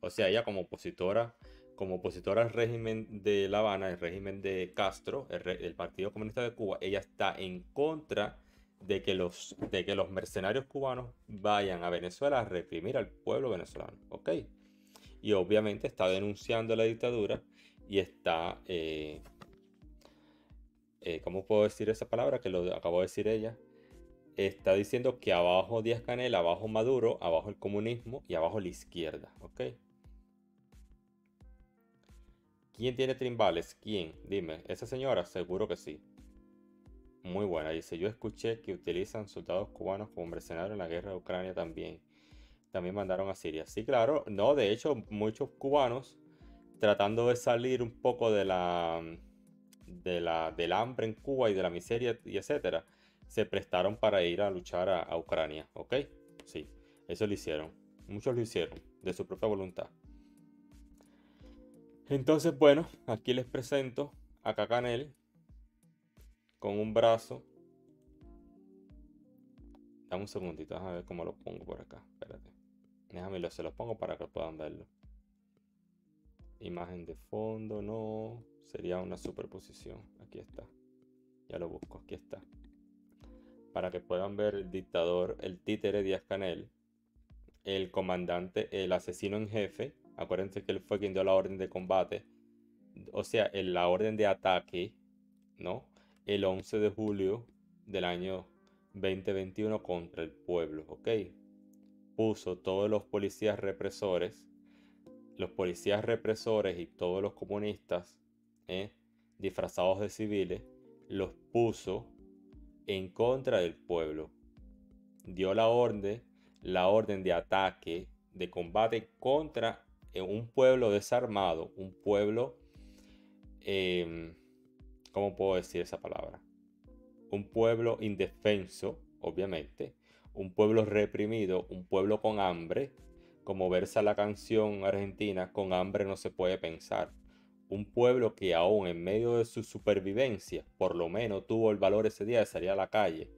Speaker 1: O sea, ella como opositora, como opositora al régimen de La Habana, el régimen de Castro, el, Partido Comunista de Cuba, ella está en contra de que, los, de que los mercenarios cubanos vayan a Venezuela a reprimir al pueblo venezolano, ¿ok? Y obviamente está denunciando la dictadura y está eh, eh, ¿cómo puedo decir esa palabra? Que lo acabo de decir ella. Está diciendo que abajo Díaz Canel, abajo Maduro, abajo el comunismo y abajo la izquierda. ¿Ok? ¿Quién tiene trimbales? ¿Quién? Dime. ¿Esa señora? Seguro que sí. Muy buena. Dice, yo escuché que utilizan soldados cubanos como mercenarios en la guerra de Ucrania también. También mandaron a Siria. Sí, claro. No, de hecho, muchos cubanos tratando de salir un poco de la de la, del hambre en Cuba y de la miseria y etcétera, se prestaron para ir a luchar a, Ucrania, ¿ok? Sí, eso lo hicieron. Muchos lo hicieron de su propia voluntad. Entonces, bueno, aquí les presento a Cacanel con un brazo. Dame un segundito, a ver cómo lo pongo por acá. Espérate. Déjame lo, se los pongo para que puedan verlo. Imagen de fondo, no. Sería una superposición. Aquí está. Ya lo busco. Aquí está. Para que puedan ver el dictador, el títere Díaz Canel, el comandante, el asesino en jefe. Acuérdense que él fue quien dio la orden de combate. O sea, la orden de ataque, ¿no? El 11 de julio del año 2021 contra el pueblo, ¿ok? Puso todos los policías represores, los policías represores y todos los comunistas ¿eh? disfrazados de civiles, los puso en contra del pueblo. Dio la orden, la orden de ataque, de combate contra un pueblo desarmado, un pueblo, eh, ¿cómo puedo decir esa palabra? Un pueblo indefenso, obviamente, un pueblo reprimido, un pueblo con hambre, como versa la canción argentina, con hambre no se puede pensar un pueblo que aún en medio de su supervivencia, por lo menos tuvo el valor ese día de salir a la calle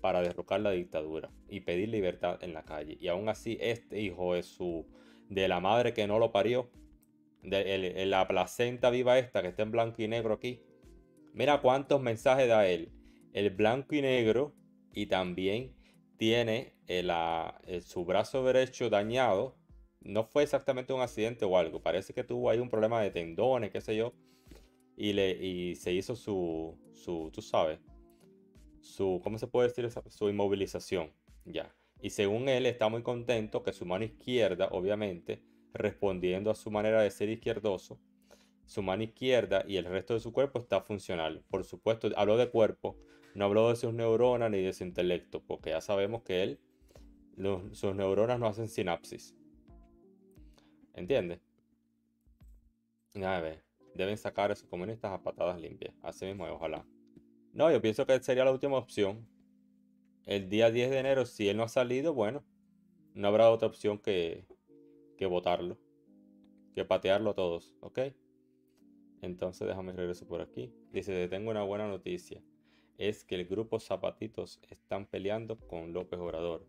Speaker 1: para derrocar la dictadura y pedir libertad en la calle. Y aún así este hijo de su de la madre que no lo parió, de la placenta viva esta que está en blanco y negro aquí. Mira cuántos mensajes da él. El blanco y negro y también tiene su brazo derecho dañado no fue exactamente un accidente o algo. Parece que tuvo ahí un problema de tendones, qué sé yo. Y, le, y se hizo su, su, tú sabes, su, ¿cómo se puede decir? Su inmovilización. Ya. Y según él está muy contento que su mano izquierda, obviamente, respondiendo a su manera de ser izquierdoso, su mano izquierda y el resto de su cuerpo está funcional. Por supuesto, habló de cuerpo, no habló de sus neuronas ni de su intelecto, porque ya sabemos que él, sus neuronas no hacen sinapsis. ¿Entiendes? A ver, deben sacar a esos comunistas a patadas limpias. Así mismo, ojalá. No, yo pienso que sería la última opción. El día 10 de enero, si él no ha salido, bueno, no habrá otra opción que, que votarlo. Que patearlo a todos, ¿ok? Entonces déjame regreso por aquí. Dice, tengo una buena noticia. Es que el grupo Zapatitos están peleando con López Obrador.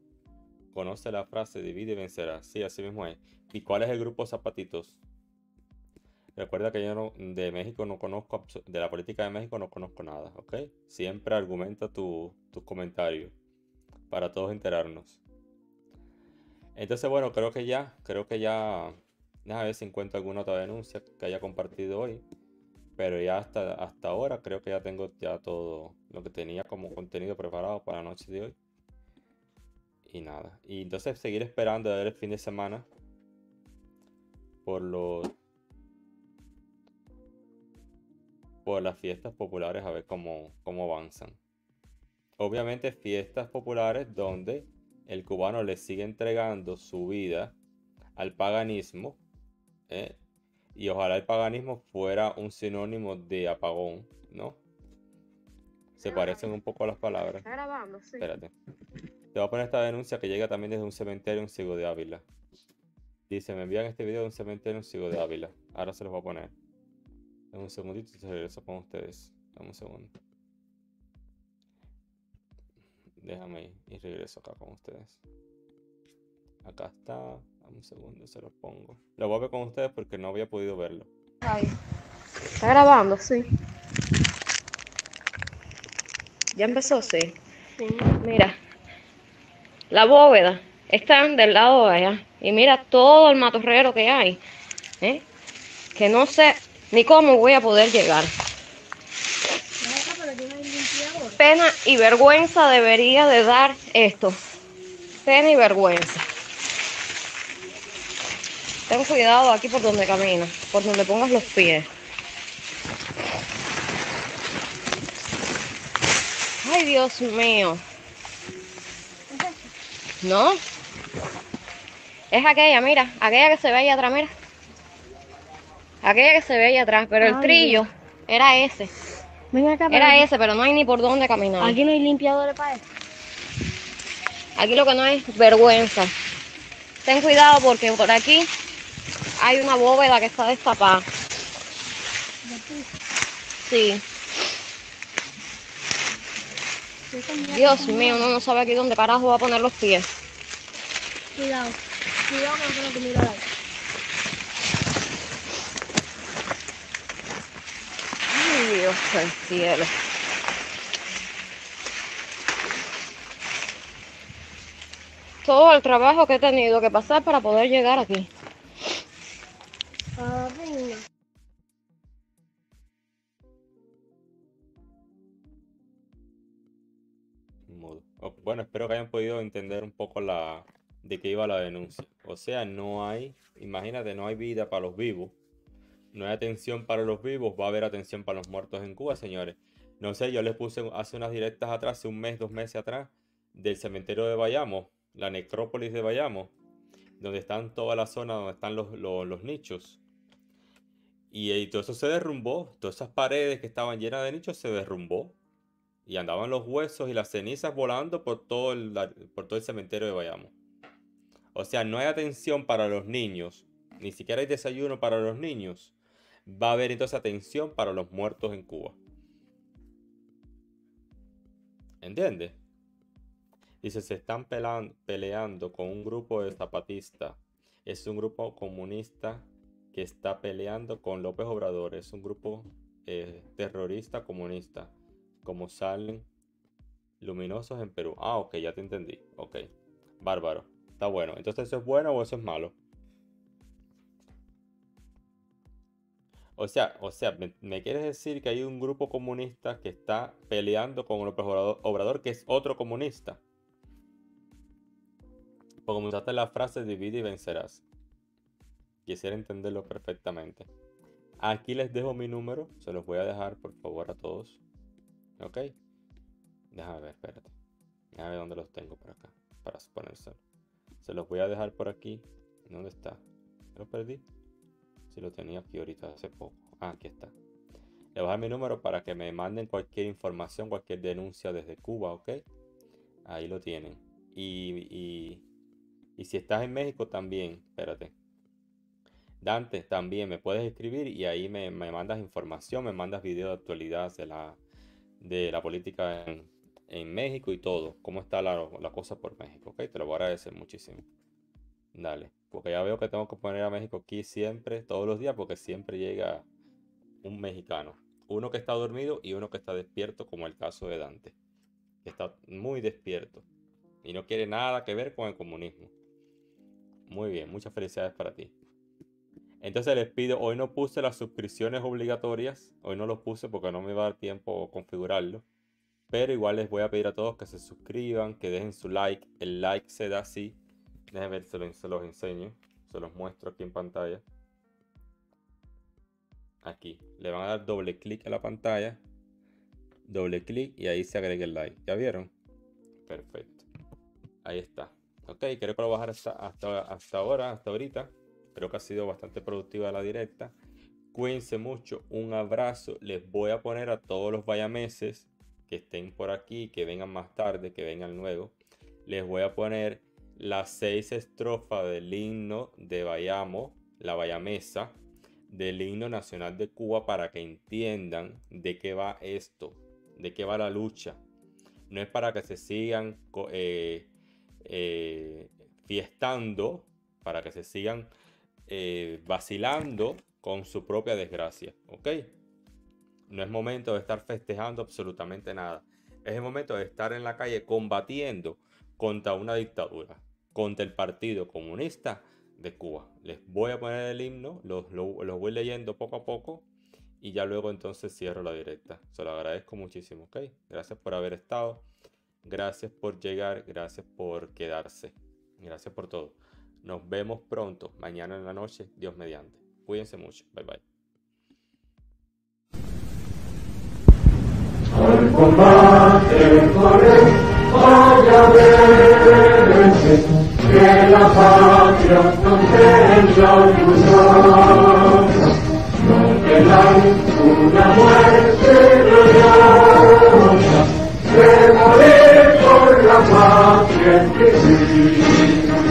Speaker 1: Conoce la frase divide y vencerá. Sí, así mismo es. ¿Y cuál es el grupo Zapatitos? Recuerda que yo de México no conozco, de la política de México no conozco nada, ¿ok? Siempre argumenta tus tu comentarios para todos enterarnos. Entonces, bueno, creo que ya, creo que ya, déjame ver si encuentro alguna otra denuncia que haya compartido hoy. Pero ya hasta, hasta ahora creo que ya tengo ya todo lo que tenía como contenido preparado para la noche de hoy. Y nada. Y entonces seguir esperando a ver el fin de semana por los por las fiestas populares a ver cómo, cómo avanzan. Obviamente fiestas populares donde el cubano le sigue entregando su vida al paganismo. ¿eh? Y ojalá el paganismo fuera un sinónimo de apagón, ¿no? Se parecen un poco a las palabras. Espérate. Te voy a poner esta denuncia que llega también desde un cementerio en Ciego de Ávila. Dice, me envían este video de un cementerio en Ciego de Ávila. Ahora se los voy a poner. En un segundito y regreso con ustedes. Dame un segundo. déjame y regreso acá con ustedes. Acá está. Dame un segundo, se lo pongo. Lo voy a ver con ustedes porque no había podido verlo.
Speaker 3: ¿Está grabando? Sí. ¿Ya empezó? Sí. Sí. Mira, la bóveda está del lado de allá. Y mira todo el matorrero que hay. ¿eh? Que no sé ni cómo voy a poder llegar. Pena y vergüenza debería de dar esto. Pena y vergüenza. Ten cuidado aquí por donde caminas, por donde pongas los pies. Ay, Dios mío. ¿No? Es aquella, mira, aquella que se ve ahí atrás, mira. Aquella que se ve ahí atrás, pero el trillo era ese. era ese, pero no hay ni por dónde caminar.
Speaker 4: Aquí no hay limpiadores para eso.
Speaker 3: Aquí lo que no es vergüenza. Ten cuidado porque por aquí hay una bóveda que está destapada. Sí. Dios mío, uno no sabe aquí dónde carajo va a poner los pies.
Speaker 4: Cuidado, cuidado que no tengo que mirar ahí.
Speaker 3: Ay, Dios del cielo. Todo el trabajo que he tenido que pasar para poder llegar aquí.
Speaker 1: Bueno, espero que hayan podido entender un poco la de qué iba la denuncia. O sea, no hay, imagínate, no hay vida para los vivos. No hay atención para los vivos, va a haber atención para los muertos en Cuba, señores. No sé, yo les puse hace unas directas atrás, hace un mes, dos meses atrás, del cementerio de Bayamo, la necrópolis de Bayamo, donde están toda la zona donde están los, los nichos. Y, todo eso se derrumbó. Todas esas paredes que estaban llenas de nichos se derrumbó. Y andaban los huesos y las cenizas volando por todo el, por todo el cementerio de Bayamo. O sea, no hay atención para los niños. Ni siquiera hay desayuno para los niños. Va a haber entonces atención para los muertos en Cuba. ¿Entiendes? Dice, se están peleando con un grupo de zapatistas. Es un grupo comunista que está peleando con López Obrador. Es un grupo eh, terrorista comunista. Como salen luminosos en Perú. Ah, ok, ya te entendí. Ok, bárbaro. Está bueno. Entonces, ¿eso es bueno o eso es malo? O sea, o sea, me, quieres decir que hay un grupo comunista que está peleando con López Obrador, Obrador que es otro comunista. Porque usaste la frase divide y vencerás. Quisiera entenderlo perfectamente. Aquí les dejo mi número. Se los voy a dejar, por favor, a todos. ¿Ok? Déjame ver, espérate. Déjame ver dónde los tengo por acá. Para ponérselo. Se los voy a dejar por aquí. ¿Dónde está? ¿Lo perdí? Si lo tenía aquí ahorita hace poco. Ah, aquí está. Le voy a dejar mi número para que me manden cualquier información, cualquier denuncia desde Cuba, ¿ok? Ahí lo tienen. Y, y, y si estás en México también, espérate. Dante, también me puedes escribir y ahí me, mandas información, me mandas videos de actualidad de la, de la política en, México y todo. Cómo está la, cosa por México, ¿ok? Te lo voy a agradecer muchísimo. Dale, porque ya veo que tengo que poner a México aquí siempre, todos los días, porque siempre llega un mexicano. Uno que está dormido y uno que está despierto, como el caso de Dante. está muy despierto y no quiere nada que ver con el comunismo. Muy bien, muchas felicidades para ti. Entonces les pido, hoy no puse las suscripciones obligatorias, hoy no los puse porque no me va a dar tiempo configurarlo. Pero igual les voy a pedir a todos que se suscriban, que dejen su like. El like se da así. Déjenme ver, se los, se los enseño. Se los muestro aquí en pantalla. Aquí. Le van a dar doble clic a la pantalla. Doble clic y ahí se agrega el like. ¿Ya vieron? Perfecto. Ahí está. Ok, quiero que hasta, hasta, ahora, hasta ahorita. Creo que ha sido bastante productiva la directa. Cuídense mucho, un abrazo. Les voy a poner a todos los vayameses que estén por aquí, que vengan más tarde, que vengan luego. Les voy a poner las seis estrofas del himno de Bayamo, la Bayamesa, del himno nacional de Cuba para que entiendan de qué va esto, de qué va la lucha. no es para que se sigan eh, eh, fiestando, para que se sigan eh, vacilando con su propia desgracia, ¿ok? No es momento de estar festejando absolutamente nada. Es el momento de estar en la calle combatiendo contra una dictadura, contra el Partido Comunista de Cuba. Les voy a poner el himno, los, los voy leyendo poco a poco y ya luego entonces cierro la directa. Se lo agradezco muchísimo, ¿ok? Gracias por haber estado, gracias por llegar, gracias por quedarse, gracias por todo. Nos vemos pronto, mañana en la noche, Dios mediante. Cuídense mucho, bye bye.
Speaker 5: Al combate con el aviones, que la patria contempla gloriosa, una muerte gloriosa, de morir por la patria en que sí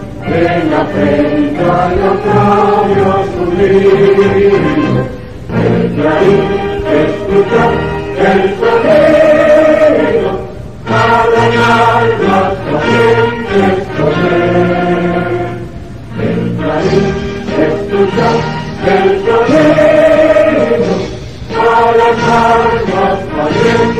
Speaker 5: la frente y otoño subir, el raíz escuchar el sonido, para las corrientes correr, el raíz escuchar el sonido, para las corrientes